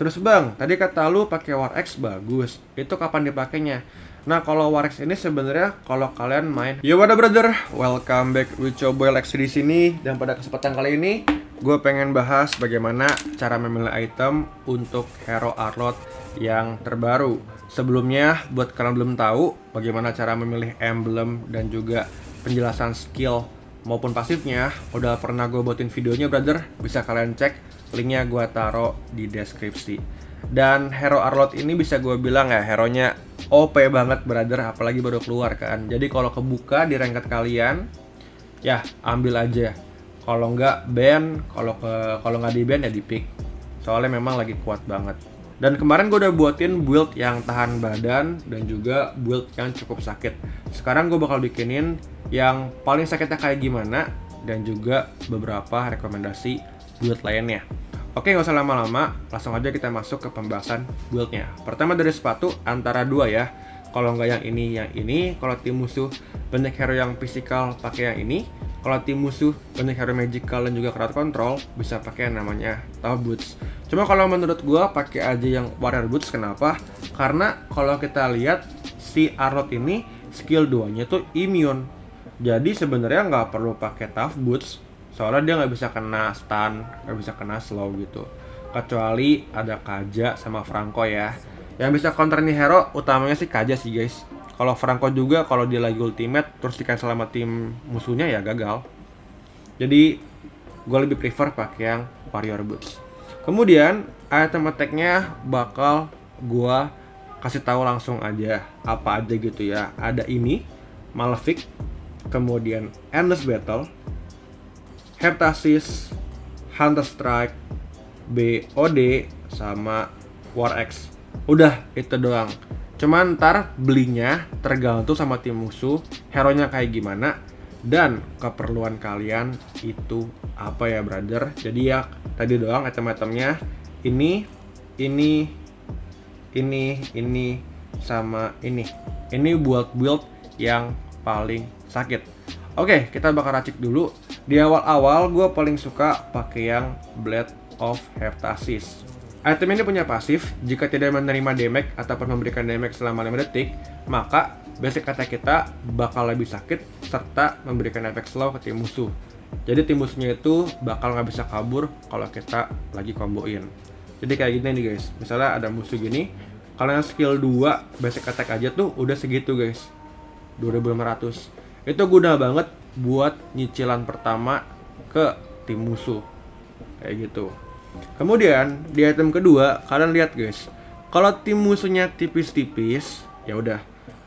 Terus bang, tadi kata lu pakai War X bagus. Itu kapan dipakainya? Nah kalau War X ini sebenarnya kalau kalian main Yo what up, brother, welcome back with Coboy Lex di sini Dan pada kesempatan kali ini gue pengen bahas bagaimana cara memilih item untuk hero Arlot yang terbaru Sebelumnya buat kalian belum tahu bagaimana cara memilih emblem dan juga penjelasan skill maupun pasifnya udah pernah gue buatin videonya brother bisa kalian cek linknya gue taruh di deskripsi. Dan hero Arlot ini bisa gue bilang ya hero nya OP banget brother. Apalagi baru keluar kan. Jadi kalau kebuka di ranket kalian ya ambil aja. Kalau nggak ban. Kalau ke kalau nggak di ban ya di pick. Soalnya memang lagi kuat banget. Dan kemarin gue udah buatin build yang tahan badan dan juga build yang cukup sakit. Sekarang gue bakal bikinin yang paling sakitnya kayak gimana dan juga beberapa rekomendasi build lainnya. Oke, nggak usah lama-lama, langsung aja kita masuk ke pembahasan buildnya. Pertama dari sepatu antara dua ya. Kalau nggak yang ini, yang ini. Kalau tim musuh banyak hero yang physical pakai yang ini. Kalau tim musuh banyak hero magical dan juga crowd control bisa pakai yang namanya Tough Boots. Cuma kalau menurut gue pakai aja yang Warrior Boots. Kenapa? Karena kalau kita lihat si Arlot ini skill 2-nya tuh immune jadi sebenarnya nggak perlu pakai tough boots soalnya dia nggak bisa kena stun nggak bisa kena slow gitu. Kecuali ada Kaja sama Franco ya. Yang bisa counter nih hero utamanya sih Kaja sih guys. Kalau Franco juga kalau dia lagi ultimate terus di sama tim musuhnya ya gagal. Jadi gue lebih prefer pakai yang warrior boots. Kemudian item attacknya bakal gue kasih tahu langsung aja apa aja gitu ya. Ada ini Malefic kemudian Endless Battle, Heptasis, Hunter Strike, BOD, sama War X. Udah, itu doang. Cuman ntar belinya tergantung sama tim musuh, hero-nya kayak gimana, dan keperluan kalian itu apa ya brother. Jadi ya tadi doang item-itemnya ini, ini, ini, ini, sama ini. Ini buat build yang paling sakit. Oke, kita bakal racik dulu. Di awal-awal gue paling suka pakai yang Blade of Heptasis. Item ini punya pasif, jika tidak menerima damage ataupun memberikan damage selama 5 detik, maka basic attack kita bakal lebih sakit serta memberikan efek slow ke tim musuh. Jadi tim musuhnya itu bakal nggak bisa kabur kalau kita lagi komboin. Jadi kayak gini nih guys, misalnya ada musuh gini, kalian skill 2 basic attack aja tuh udah segitu guys. 2500 itu guna banget buat nyicilan pertama ke tim musuh. Kayak gitu. Kemudian di item kedua kalian lihat guys. Kalau tim musuhnya tipis-tipis ya udah.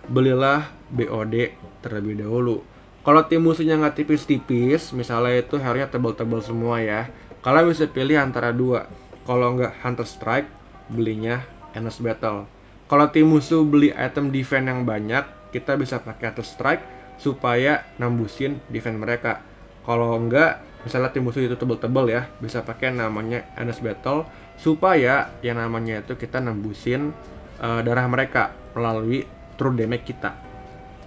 Belilah BOD terlebih dahulu. Kalau tim musuhnya nggak tipis-tipis misalnya itu harinya tebal-tebal semua ya kalian bisa pilih antara dua. Kalau nggak Hunter Strike belinya Endless Battle. Kalau tim musuh beli item defense yang banyak kita bisa pakai Hunter Strike supaya nambusin defense mereka. Kalau enggak, misalnya tim musuh itu tebel-tebel ya, bisa pakai namanya Endless Battle supaya yang namanya itu kita nambusin uh, darah mereka melalui true damage kita.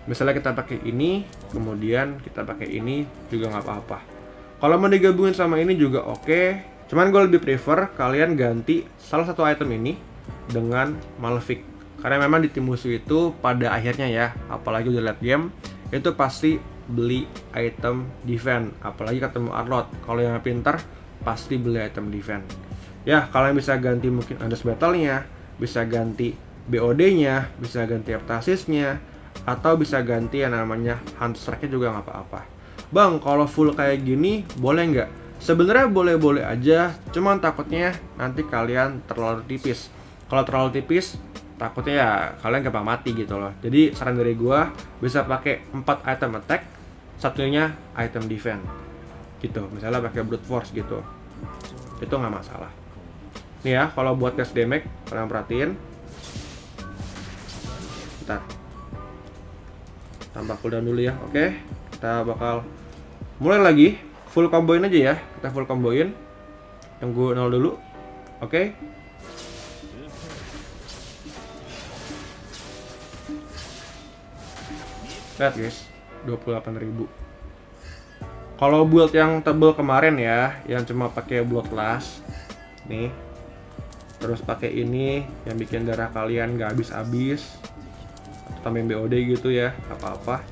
Misalnya kita pakai ini, kemudian kita pakai ini juga nggak apa-apa. Kalau mau digabungin sama ini juga oke. Okay. Cuman gue lebih prefer kalian ganti salah satu item ini dengan Malefic. Karena memang di tim musuh itu pada akhirnya ya, apalagi udah late game, itu pasti beli item defense apalagi ketemu Arlot kalau yang pintar pasti beli item defense ya kalian bisa ganti mungkin Andes Battle-nya bisa ganti BOD-nya bisa ganti Aptasisnya atau bisa ganti yang namanya Hunt Strike-nya juga nggak apa-apa Bang, kalau full kayak gini boleh nggak? Sebenarnya boleh-boleh aja, cuman takutnya nanti kalian terlalu tipis. Kalau terlalu tipis, takutnya ya kalian gampang mati gitu loh. Jadi saran dari gue bisa pakai 4 item attack satunya item defense gitu. Misalnya pakai brute force gitu. Itu nggak masalah. Nih ya kalau buat tes damage kalian perhatiin. Bentar. Tambah cooldown dulu ya oke. Kita bakal mulai lagi. Full comboin aja ya. Kita full comboin. Tunggu nol dulu oke lihat guys 28.000 kalau build yang tebel kemarin ya yang cuma pakai blood last nih terus pakai ini yang bikin darah kalian nggak habis-habis tambahin BOD gitu ya apa-apa.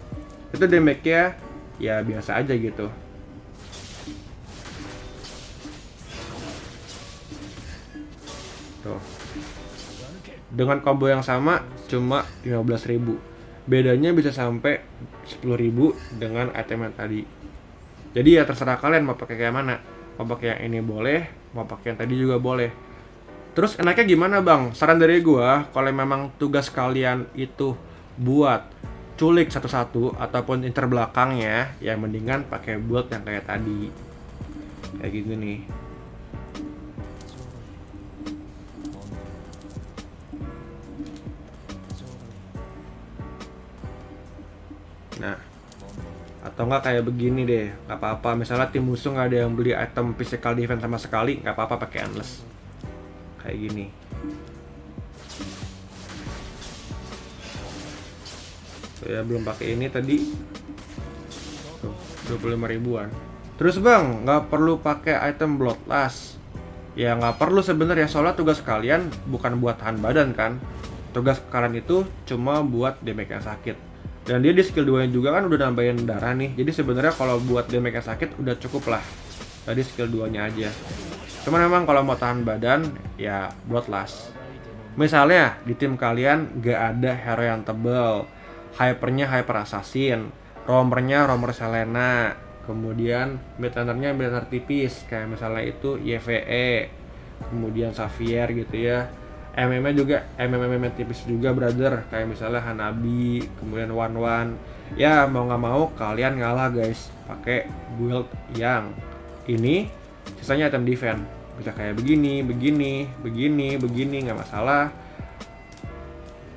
Itu damage-nya ya biasa aja gitu. Tuh. Dengan combo yang sama cuma 15.000 bedanya bisa sampai 10.000 dengan item yang tadi. Jadi ya terserah kalian mau pakai kayak mana. Mau pakai yang ini boleh mau pakai yang tadi juga boleh. Terus enaknya gimana bang? Saran dari gua kalau memang tugas kalian itu buat culik satu-satu ataupun inter belakangnya ya mendingan pakai build yang kayak tadi. Kayak gitu nih atau nggak kayak begini deh, nggak apa-apa. Misalnya tim musuh nggak ada yang beli item physical defense sama sekali, nggak apa-apa pakai endless. Kayak gini. Saya belum pakai ini tadi. Tuh, 25 ribuan. Terus bang, nggak perlu pakai item bloodlust. Ya nggak perlu sebenarnya soalnya tugas kalian bukan buat tahan badan kan. Tugas kalian itu cuma buat damage yang sakit dan dia di skill 2 nya juga kan udah nambahin darah nih. Jadi sebenarnya kalau buat damage yang sakit udah cukup lah. Tadi skill 2 nya aja. Cuman memang kalau mau tahan badan ya bloodlust misalnya di tim kalian gak ada hero yang tebel. Hypernya hyper assassin. Romernya romer selena. Kemudian midlanernya midlaner tipis. Kayak misalnya itu YVE kemudian Xavier gitu ya MM nya juga MM tipis juga brother. Kayak misalnya Hanabi kemudian One One ya mau nggak mau kalian ngalah guys. Pakai build yang ini sisanya item defense bisa kayak begini begini begini begini nggak masalah.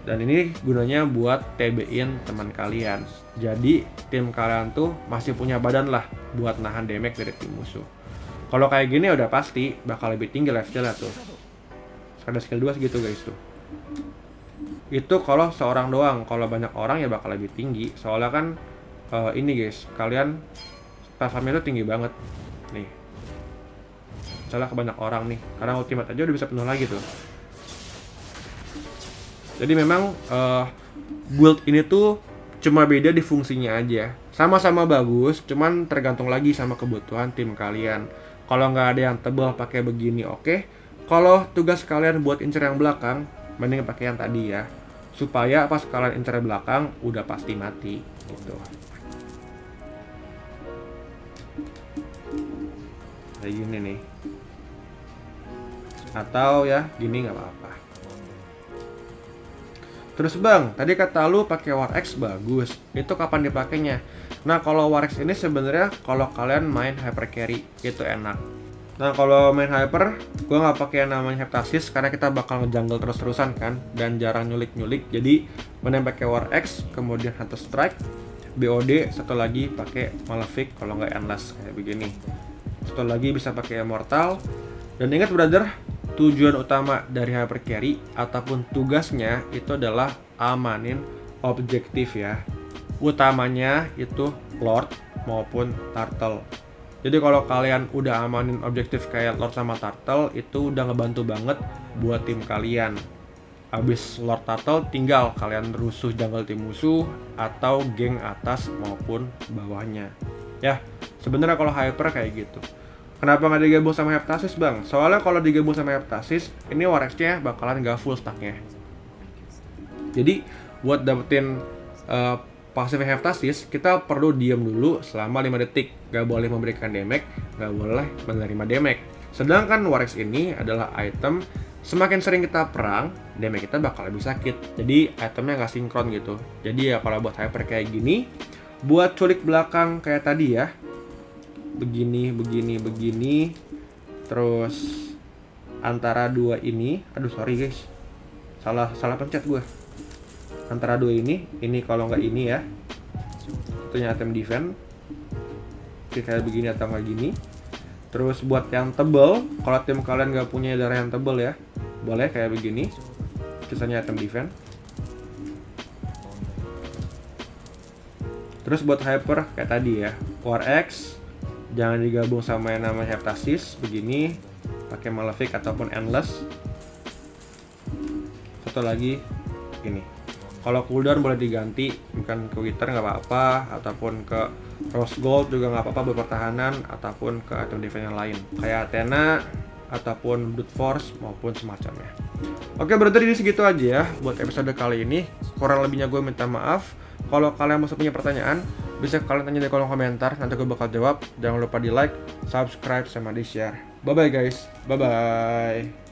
Dan ini gunanya buat TB-in teman kalian. Jadi tim kalian tuh masih punya badan lah buat nahan damage dari tim musuh. Kalau kayak gini udah pasti bakal lebih tinggi levelnya tuh ada skill 2 segitu guys tuh. Itu kalau seorang doang. Kalau banyak orang ya bakal lebih tinggi. Soalnya kan uh, ini guys kalian platformnya itu tinggi banget. Nih. Misalnya ke banyak orang nih. Karena ultimate aja udah bisa penuh lagi tuh. Jadi memang uh, build ini tuh cuma beda di fungsinya aja. Sama-sama bagus cuman tergantung lagi sama kebutuhan tim kalian. Kalau nggak ada yang tebal pakai begini oke. okay kalau tugas kalian buat incer yang belakang, mending pakai yang tadi ya. Supaya pas kalian incer belakang, udah pasti mati. Gitu. Kayak gini nih. Atau ya, gini nggak apa-apa. Terus bang, tadi kata lu pakai War X bagus. Itu kapan dipakainya? Nah kalau War X ini sebenarnya kalau kalian main hyper carry itu enak Nah kalau main hyper, gue nggak pakai yang namanya heptasis karena kita bakal ngejungle terus-terusan kan dan jarang nyulik-nyulik. Jadi mana pakai War X, kemudian Hunter Strike, BOD, satu lagi pakai Malefic kalau nggak endless kayak begini. Satu lagi bisa pakai Immortal. Dan ingat brother, tujuan utama dari hyper carry ataupun tugasnya itu adalah amanin objektif ya. Utamanya itu Lord maupun Turtle jadi kalau kalian udah amanin objektif kayak Lord sama Turtle itu udah ngebantu banget buat tim kalian. Abis Lord Turtle tinggal kalian rusuh jungle tim musuh atau geng atas maupun bawahnya. Ya, sebenarnya kalau hyper kayak gitu. Kenapa nggak digabung sama Heptasis bang? Soalnya kalau digabung sama Heptasis, ini Warexnya bakalan gak full stacknya. Jadi buat dapetin uh, pasif heptasis, kita perlu diam dulu selama 5 detik. Gak boleh memberikan damage, gak boleh menerima damage. Sedangkan Warex ini adalah item semakin sering kita perang, damage kita bakal lebih sakit. Jadi itemnya nggak sinkron gitu. Jadi ya kalau buat hyper kayak gini, buat culik belakang kayak tadi ya, begini, begini, begini, terus antara dua ini, aduh sorry guys, salah salah pencet gue antara dua ini ini kalau nggak ini ya. Itunya item defense kayak begini atau nggak gini. Terus buat yang tebel kalau tim kalian nggak punya darah yang tebel ya boleh kayak begini. Sisanya item defense terus buat hyper kayak tadi ya. War X jangan digabung sama yang namanya heptasis begini. Pakai malefic ataupun endless. Satu lagi ini kalau cooldown boleh diganti bukan ke Wither nggak apa-apa ataupun ke Rose Gold juga nggak apa-apa buat pertahanan ataupun ke item defense yang lain. Kayak Athena ataupun Brute Force maupun semacamnya. Oke berarti ini segitu aja ya buat episode kali ini. Kurang lebihnya gue minta maaf. Kalau kalian masih punya pertanyaan bisa kalian tanya di kolom komentar nanti gue bakal jawab. Jangan lupa di like subscribe sama di share. Bye bye guys. Bye bye